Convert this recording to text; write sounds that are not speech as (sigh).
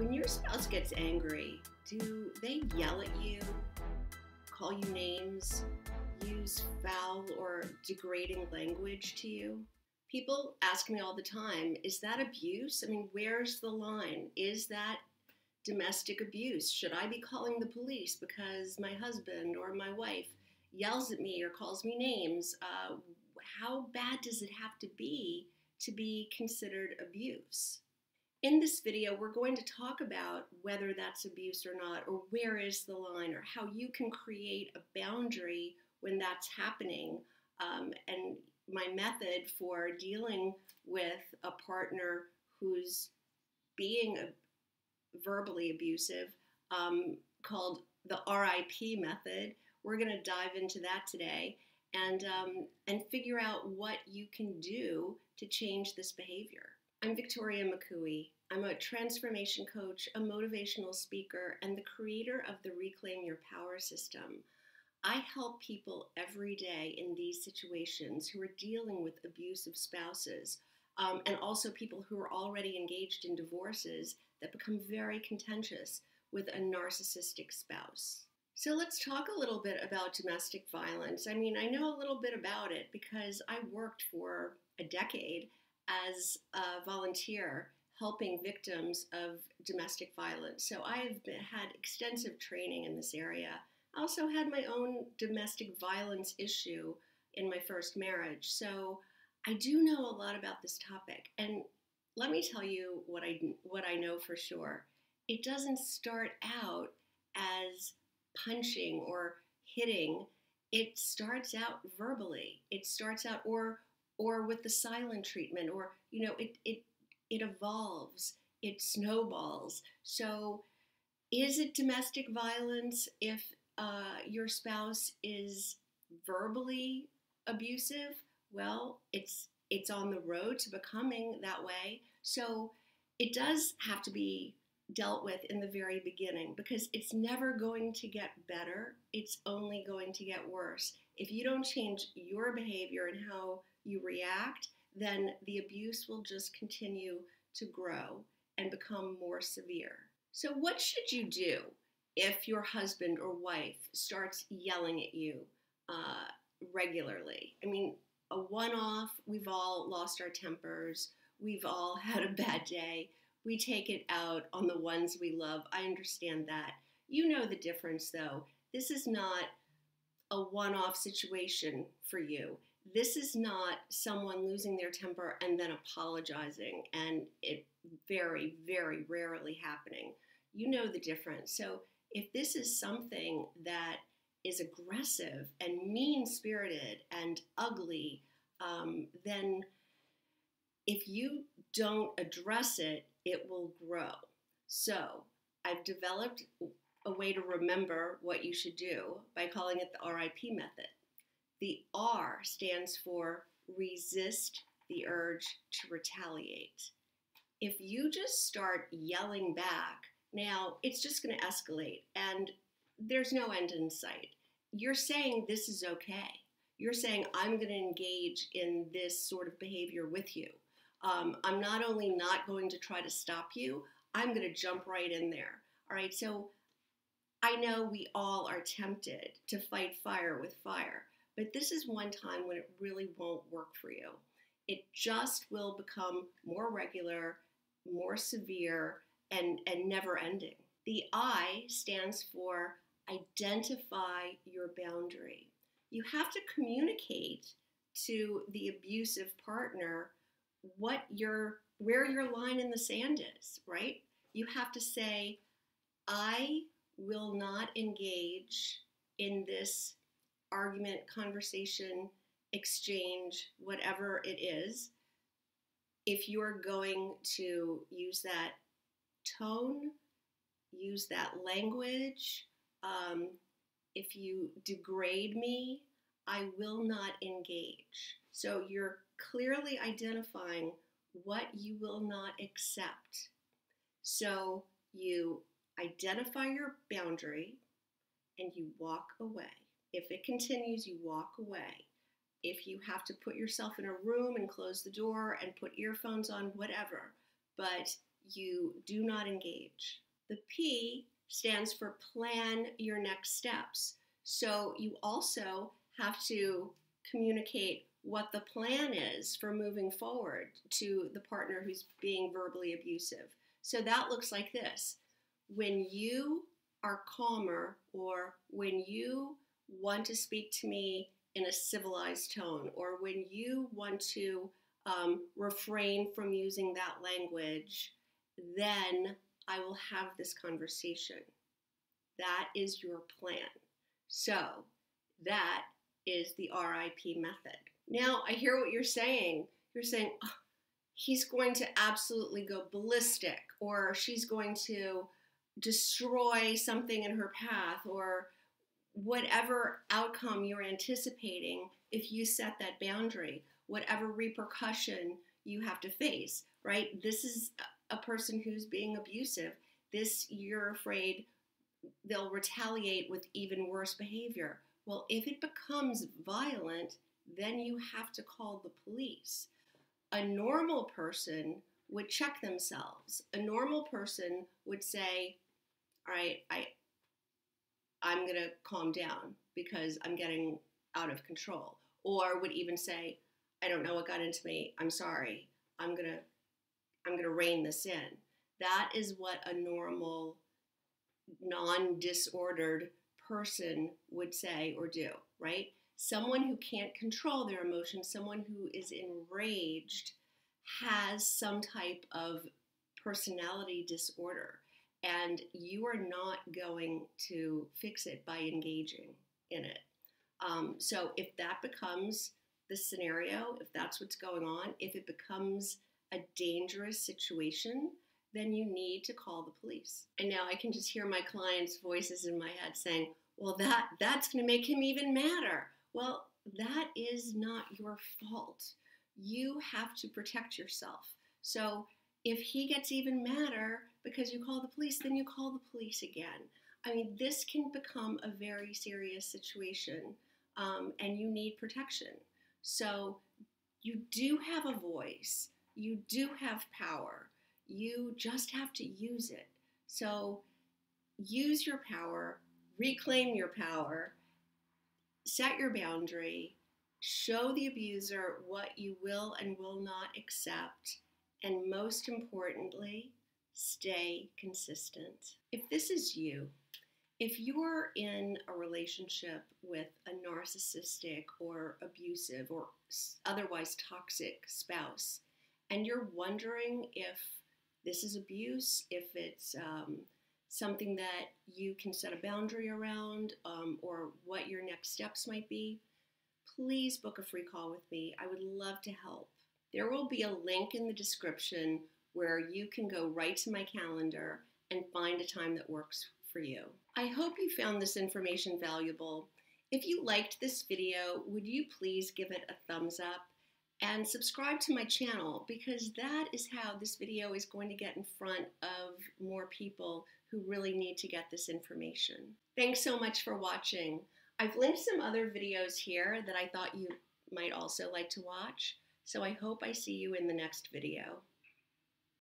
When your spouse gets angry, do they yell at you, call you names, use foul or degrading language to you? People ask me all the time, is that abuse? I mean, where's the line? Is that domestic abuse? Should I be calling the police because my husband or my wife yells at me or calls me names? Uh, how bad does it have to be to be considered abuse? In this video, we're going to talk about whether that's abuse or not, or where is the line, or how you can create a boundary when that's happening. Um, and my method for dealing with a partner who's being verbally abusive, um, called the RIP method. We're going to dive into that today and um, and figure out what you can do to change this behavior. I'm Victoria McCooey. I'm a transformation coach, a motivational speaker, and the creator of the Reclaim Your Power system. I help people every day in these situations who are dealing with abusive spouses um, and also people who are already engaged in divorces that become very contentious with a narcissistic spouse. So let's talk a little bit about domestic violence. I mean, I know a little bit about it because I worked for a decade as a volunteer helping victims of domestic violence. So I've been, had extensive training in this area. I also had my own domestic violence issue in my first marriage. So I do know a lot about this topic. And let me tell you what I what I know for sure. It doesn't start out as punching or hitting. It starts out verbally. It starts out or or with the silent treatment or you know it it it evolves it snowballs. So is it domestic violence if uh, your spouse is verbally abusive? Well it's it's on the road to becoming that way. So it does have to be dealt with in the very beginning because it's never going to get better. It's only going to get worse. If you don't change your behavior and how you react, then the abuse will just continue to grow and become more severe. So, what should you do if your husband or wife starts yelling at you uh, regularly? I mean, a one off, we've all lost our tempers, we've all (laughs) had a bad day. We take it out on the ones we love. I understand that. You know the difference, though. This is not a one off situation for you this is not someone losing their temper and then apologizing and it very very rarely happening. You know the difference. So if this is something that is aggressive and mean spirited and ugly um, then if you don't address it it will grow. So i've developed a way to remember what you should do by calling it the rip method the R stands for resist the urge to retaliate. If you just start yelling back, now it's just going to escalate and there's no end in sight. You're saying this is okay. You're saying I'm going to engage in this sort of behavior with you. Um, I'm not only not going to try to stop you, I'm going to jump right in there. All right, so I know we all are tempted to fight fire with fire. But this is one time when it really won't work for you. It just will become more regular, more severe, and, and never ending. The I stands for identify your boundary. You have to communicate to the abusive partner what your where your line in the sand is, right? You have to say, I will not engage in this argument, conversation, exchange, whatever it is, if you're going to use that tone, use that language, um, if you degrade me, I will not engage. So you're clearly identifying what you will not accept. So you identify your boundary and you walk away. If it continues, you walk away. If you have to put yourself in a room and close the door and put earphones on, whatever, but you do not engage. The P stands for plan your next steps. So you also have to communicate what the plan is for moving forward to the partner who's being verbally abusive. So that looks like this. When you are calmer or when you want to speak to me in a civilized tone or when you want to um, refrain from using that language, then I will have this conversation. That is your plan. So that is the RIP method. Now, I hear what you're saying. You're saying, oh, he's going to absolutely go ballistic, or she's going to destroy something in her path, or whatever outcome you're anticipating if you set that boundary, whatever repercussion you have to face, right? This is a person who's being abusive. This, you're afraid they'll retaliate with even worse behavior. Well, if it becomes violent, then you have to call the police. A normal person would check themselves. A normal person would say, "All right, I I'm going to calm down because I'm getting out of control." Or would even say, "I don't know what got into me. I'm sorry. I'm going to I'm going to rein this in." That is what a normal non-disordered person would say or do, right? someone who can't control their emotions, someone who is enraged, has some type of personality disorder. And you are not going to fix it by engaging in it. Um, so if that becomes the scenario, if that's what's going on, if it becomes a dangerous situation, then you need to call the police. And now I can just hear my clients' voices in my head saying, well, that, that's going to make him even madder. Well, that is not your fault. You have to protect yourself. So if he gets even madder because you call the police, then you call the police again. I mean, this can become a very serious situation um, and you need protection. So you do have a voice, you do have power, you just have to use it. So use your power, reclaim your power, set your boundary, show the abuser what you will and will not accept, and most importantly, stay consistent. If this is you, if you're in a relationship with a narcissistic or abusive or otherwise toxic spouse, and you're wondering if this is abuse, if it's um, something that you can set a boundary around, um, or what your next steps might be, please book a free call with me. I would love to help. There will be a link in the description where you can go right to my calendar and find a time that works for you. I hope you found this information valuable. If you liked this video, would you please give it a thumbs up and subscribe to my channel because that is how this video is going to get in front of more people who really need to get this information. Thanks so much for watching. I've linked some other videos here that I thought you might also like to watch, so I hope I see you in the next video.